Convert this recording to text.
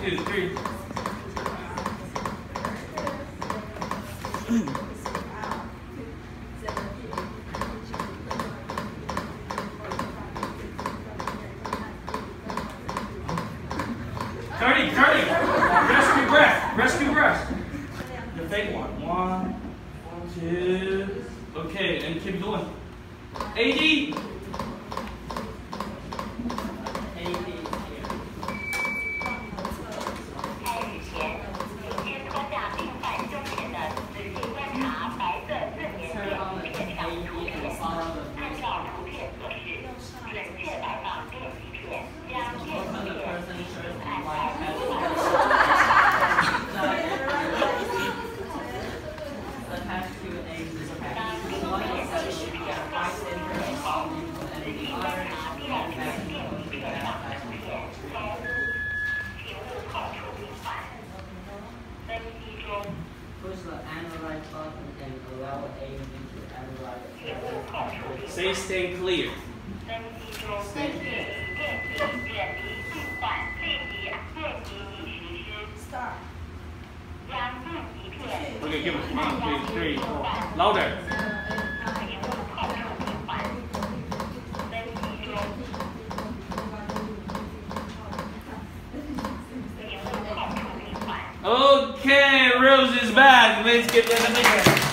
two, three. Cardi, Cardi, rescue breath, rescue breath. The fake one. One, two. Okay, and keep going. AED. Push the analyze button and allow AED to analyze. Say stay clear. Stay clear. Okay, give us one, two, three, four. Louder. Okay, Rose is back. Let's a big hand.